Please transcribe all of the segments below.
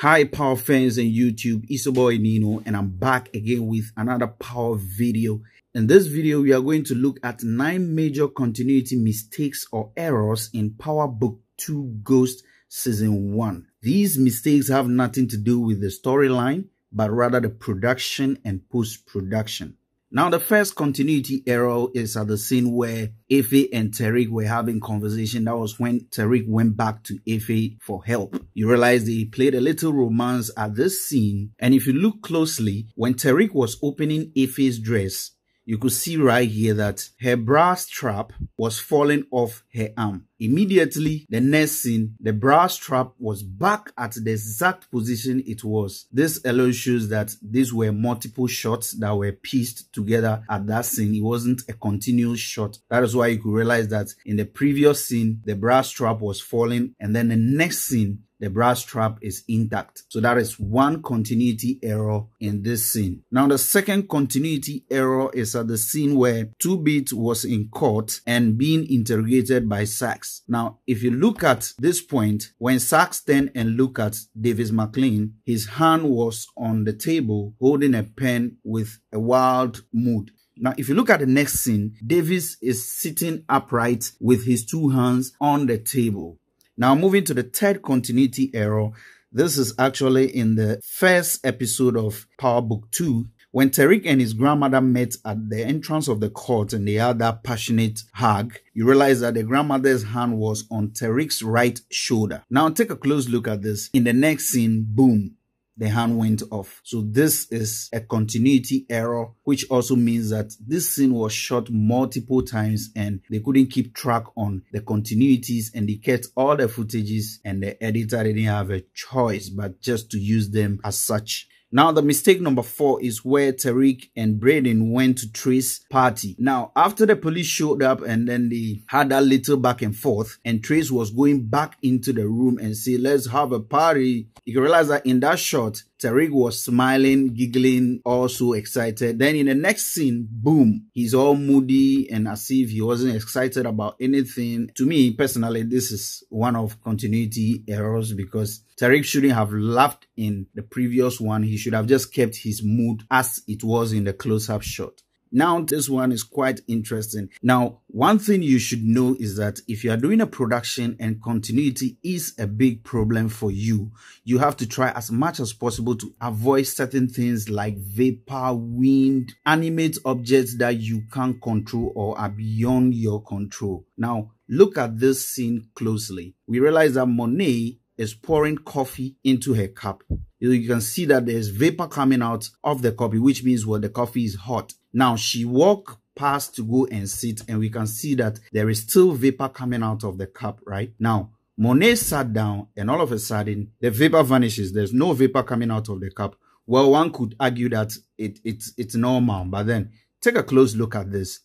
Hi Power fans and YouTube, it's your boy Nino and I'm back again with another Power video. In this video, we are going to look at 9 major continuity mistakes or errors in Power Book 2 Ghost Season 1. These mistakes have nothing to do with the storyline, but rather the production and post-production. Now, the first continuity error is at the scene where Effie and Tariq were having conversation. That was when Tariq went back to Effie for help. You realize they played a little romance at this scene. And if you look closely, when Tariq was opening Effie's dress, you could see right here that her bra strap was falling off her arm. Immediately, the next scene, the bra strap was back at the exact position it was. This alone shows that these were multiple shots that were pieced together at that scene. It wasn't a continuous shot. That is why you could realize that in the previous scene, the bra strap was falling and then the next scene, the brass strap is intact. So that is one continuity error in this scene. Now the second continuity error is at the scene where 2-Bit was in court and being interrogated by Saxe. Now if you look at this point, when Saxe turned and looked at Davis MacLean, his hand was on the table holding a pen with a wild mood. Now, if you look at the next scene, Davis is sitting upright with his two hands on the table. Now, moving to the third continuity error, this is actually in the first episode of Power Book 2 when Tariq and his grandmother met at the entrance of the court and they had that passionate hug, you realize that the grandmother's hand was on Tariq's right shoulder. Now take a close look at this. In the next scene, boom, the hand went off. So this is a continuity error, which also means that this scene was shot multiple times and they couldn't keep track on the continuities and they kept all the footages and the editor didn't have a choice but just to use them as such. Now, the mistake number four is where Tariq and Brayden went to Trace party. Now, after the police showed up and then they had that little back and forth, and Trace was going back into the room and say, let's have a party. You can realize that in that shot, Tariq was smiling, giggling, also excited. Then in the next scene, boom, he's all moody and as if he wasn't excited about anything. To me, personally, this is one of continuity errors because Tariq shouldn't have laughed in the previous one. He should have just kept his mood as it was in the close-up shot. Now, this one is quite interesting. Now, one thing you should know is that if you are doing a production and continuity is a big problem for you, you have to try as much as possible to avoid certain things like vapor, wind, animate objects that you can't control or are beyond your control. Now, look at this scene closely. We realize that Monet is pouring coffee into her cup. You can see that there's vapor coming out of the coffee, which means well, the coffee is hot. Now she walked past to go and sit and we can see that there is still vapor coming out of the cup, right? Now, Monet sat down and all of a sudden the vapor vanishes. There's no vapor coming out of the cup. Well, one could argue that it, it's, it's normal, but then take a close look at this.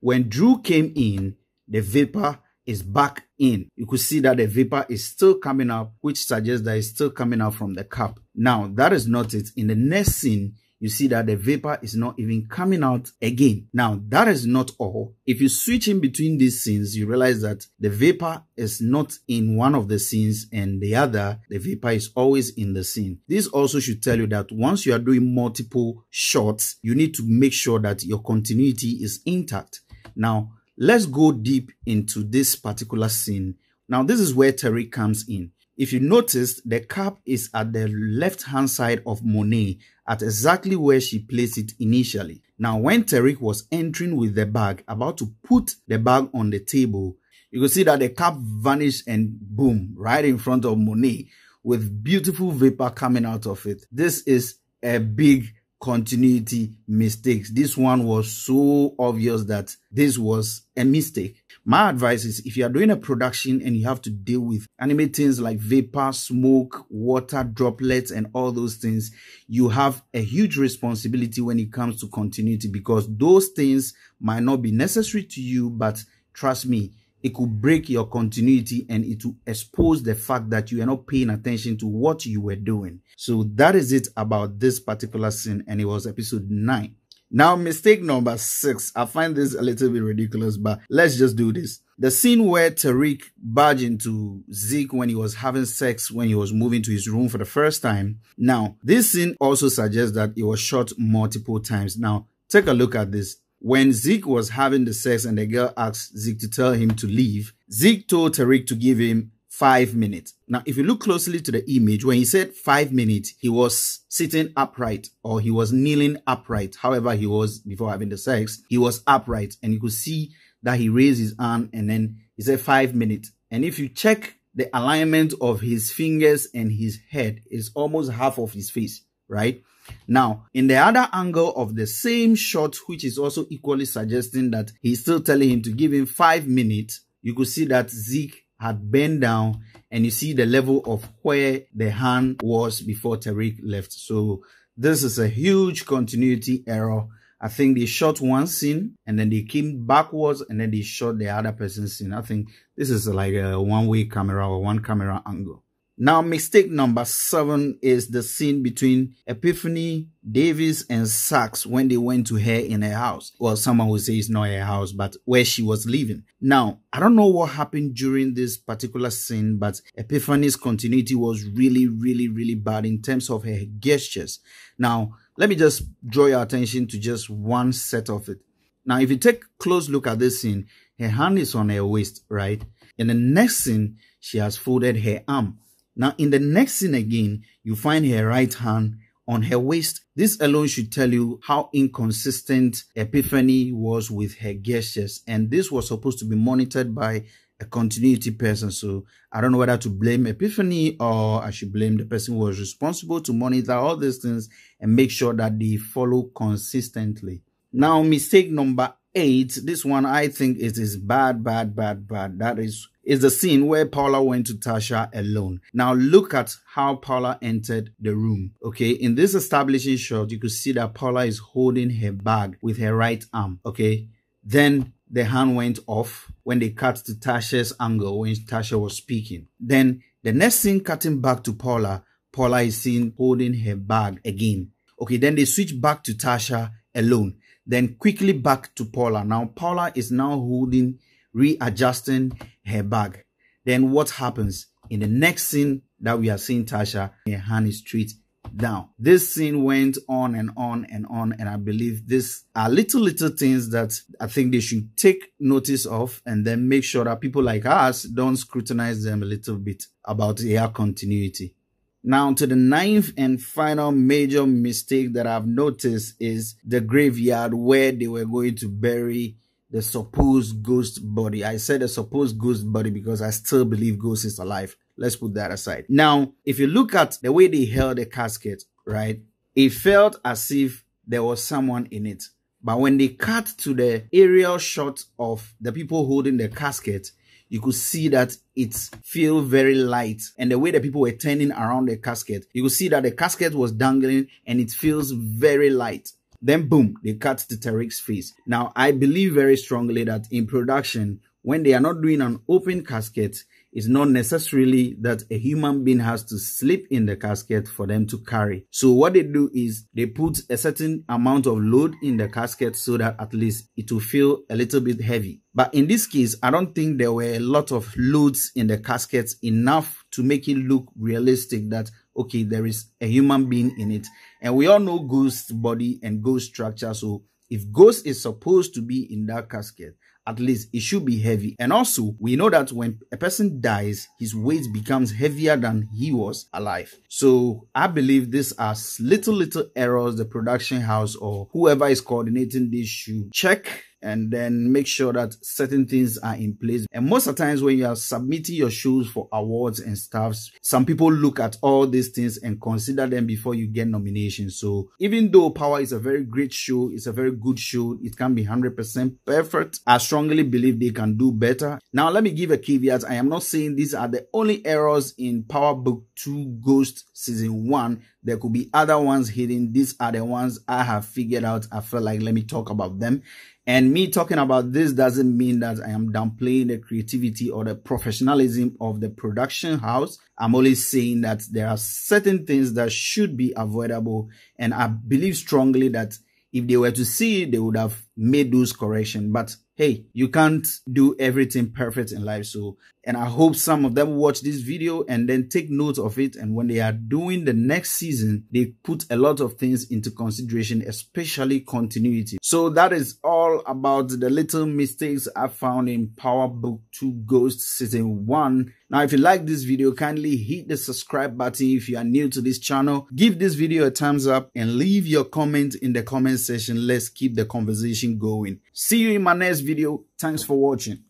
When Dru came in, the vapor is back in. You could see that the vapor is still coming up, which suggests that it's still coming out from the cup. Now, that is not it. In the next scene, you see that the vapor is not even coming out again. Now, that is not all. If you switch in between these scenes, you realize that the vapor is not in one of the scenes and the other, the vapor is always in the scene. This also should tell you that once you are doing multiple shots, you need to make sure that your continuity is intact. Now, let's go deep into this particular scene. Now, this is where Terry comes in. If you notice, the cap is at the left hand side of Monet at exactly where she placed it initially. Now, when Tariq was entering with the bag, about to put the bag on the table, you can see that the cap vanished and boom, right in front of Monet with beautiful vapor coming out of it. This is a big continuity mistakes. This one was so obvious that this was a mistake. My advice is if you are doing a production and you have to deal with animate things like vapor, smoke, water droplets, and all those things, you have a huge responsibility when it comes to continuity because those things might not be necessary to you, but trust me, it could break your continuity and it will expose the fact that you are not paying attention to what you were doing. So that is it about this particular scene and it was episode 9. Now, mistake number six. I find this a little bit ridiculous, but let's just do this. The scene where Tariq barged into Zeke when he was having sex when he was moving to his room for the first time. Now, this scene also suggests that it was shot multiple times. Now, take a look at this. When Zeke was having the sex and the girl asked Zeke to tell him to leave, Zeke told Tariq to give him five minutes. Now, if you look closely to the image, when he said five minutes, he was sitting upright or he was kneeling upright. However, he was before having the sex, he was upright and you could see that he raised his arm and then he said five minutes. And if you check the alignment of his fingers and his head is almost half of his face, right? Now, in the other angle of the same shot, which is also equally suggesting that he's still telling him to give him five minutes, you could see that Zeke had bent down and you see the level of where the hand was before Tariq left. So this is a huge continuity error. I think they shot one scene and then they came backwards and then they shot the other person's scene. I think this is like a one-way camera or one camera angle. Now, mistake number seven is the scene between Epiphany, Davis, and Saxe when they went to her in her house. Well, someone would say it's not her house, but where she was living. Now, I don't know what happened during this particular scene, but Epiphany's continuity was really, really, really bad in terms of her gestures. Now, let me just draw your attention to just one set of it. Now, if you take a close look at this scene, her hand is on her waist, right? In the next scene, she has folded her arm. Now, in the next scene again, you find her right hand on her waist. This alone should tell you how inconsistent Epiphany was with her gestures. And this was supposed to be monitored by a continuity person. So I don't know whether to blame Epiphany or I should blame the person who was responsible to monitor all these things and make sure that they follow consistently. Now, mistake number eight, this one I think it is bad, bad, bad, bad. That is is the scene where Paula went to Tasha alone. Now look at how Paula entered the room. Okay, in this establishing shot, you could see that Paula is holding her bag with her right arm. Okay, then the hand went off when they cut to Tasha's angle when Tasha was speaking. Then the next scene cutting back to Paula, Paula is seen holding her bag again. Okay, then they switch back to Tasha alone. Then quickly back to Paula. Now Paula is now holding readjusting her bag. Then what happens? In the next scene that we are seeing Tasha, her hand is straight down. This scene went on and on and on, and I believe these are little, little things that I think they should take notice of and then make sure that people like us don't scrutinize them a little bit about their continuity. Now to the ninth and final major mistake that I've noticed is the graveyard where they were going to bury the supposed ghost body. I said the supposed ghost body because I still believe ghost is alive. Let's put that aside. Now, if you look at the way they held the casket, right, it felt as if there was someone in it. But when they cut to the aerial shot of the people holding the casket, you could see that it feel very light and the way that people were turning around the casket you could see that the casket was dangling and it feels very light then boom, they cut to Tariq's face. Now, I believe very strongly that in production, when they are not doing an open casket, it's not necessarily that a human being has to sleep in the casket for them to carry. So what they do is they put a certain amount of load in the casket so that at least it will feel a little bit heavy. But in this case, I don't think there were a lot of loads in the casket enough to make it look realistic that okay, there is a human being in it. And we all know ghost body and ghost structure. So if ghost is supposed to be in that casket, at least it should be heavy. And also, we know that when a person dies, his weight becomes heavier than he was alive. So I believe these are little, little errors the production house or whoever is coordinating this should check and then make sure that certain things are in place. And most of the times when you are submitting your shows for awards and stuff, some people look at all these things and consider them before you get nominations. So even though Power is a very great show, it's a very good show, it can be 100% perfect. I strongly believe they can do better. Now, let me give a caveat. I am not saying these are the only errors in Power Book 2 Ghost Season 1 there could be other ones hidden. These are the ones I have figured out. I felt like let me talk about them. And me talking about this doesn't mean that I am downplaying the creativity or the professionalism of the production house. I'm only saying that there are certain things that should be avoidable. And I believe strongly that if they were to see it, they would have made those corrections. But hey, you can't do everything perfect in life. So, and I hope some of them watch this video and then take note of it. And when they are doing the next season, they put a lot of things into consideration, especially continuity. So that is all about the little mistakes I found in Power Book 2 Ghost Season 1. Now, if you like this video, kindly hit the subscribe button if you are new to this channel. Give this video a thumbs up and leave your comment in the comment section. Let's keep the conversation going. See you in my next video. Thanks for watching.